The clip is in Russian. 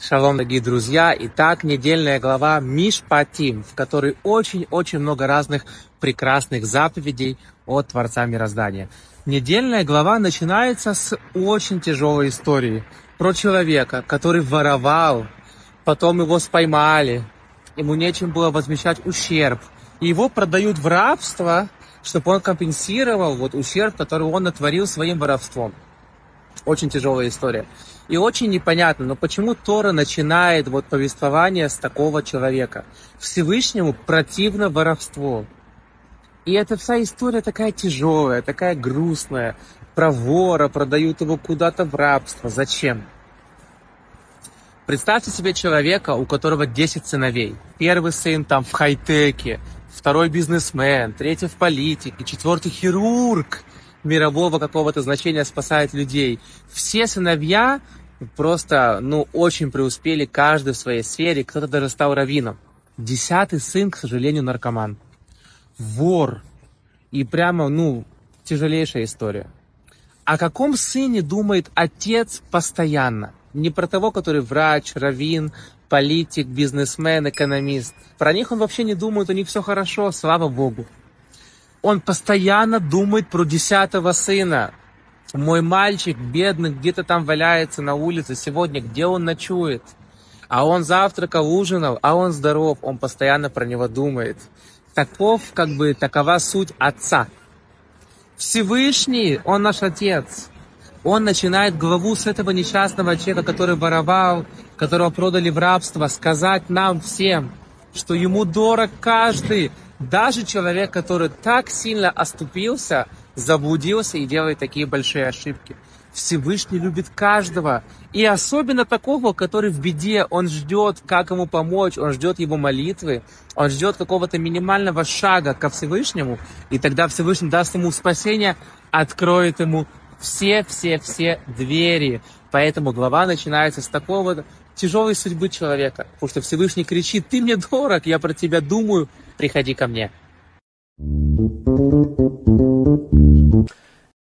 Шалом, дорогие друзья! Итак, недельная глава Мишпатим, в которой очень-очень много разных прекрасных заповедей от Творца Мироздания. Недельная глава начинается с очень тяжелой истории про человека, который воровал, потом его споймали, ему нечем было возмещать ущерб, и его продают в рабство, чтобы он компенсировал вот ущерб, который он натворил своим воровством. Очень тяжелая история. И очень непонятно, но почему Тора начинает вот повествование с такого человека? Всевышнему противно воровство. И эта вся история такая тяжелая, такая грустная. Про вора продают его куда-то в рабство. Зачем? Представьте себе человека, у которого 10 сыновей. Первый сын там в хай-теке, второй бизнесмен, третий в политике, четвертый хирург мирового какого-то значения спасает людей. Все сыновья просто, ну, очень преуспели, каждый в своей сфере, кто-то даже стал раввином. Десятый сын, к сожалению, наркоман. Вор. И прямо, ну, тяжелейшая история. О каком сыне думает отец постоянно? Не про того, который врач, раввин, политик, бизнесмен, экономист. Про них он вообще не думает, у них все хорошо, слава богу. Он постоянно думает про десятого сына. Мой мальчик бедный где-то там валяется на улице сегодня, где он ночует? А он завтракал, ужинал, а он здоров, он постоянно про него думает. Таков, как бы, такова суть отца. Всевышний, он наш отец он начинает главу с этого несчастного человека, который воровал, которого продали в рабство, сказать нам всем, что ему дорог каждый, даже человек, который так сильно оступился, заблудился и делает такие большие ошибки. Всевышний любит каждого. И особенно такого, который в беде, он ждет, как ему помочь, он ждет его молитвы, он ждет какого-то минимального шага ко Всевышнему, и тогда Всевышний даст ему спасение, откроет ему все-все-все двери. Поэтому глава начинается с такого тяжелой судьбы человека. Потому что Всевышний кричит, ты мне дорог, я про тебя думаю, приходи ко мне.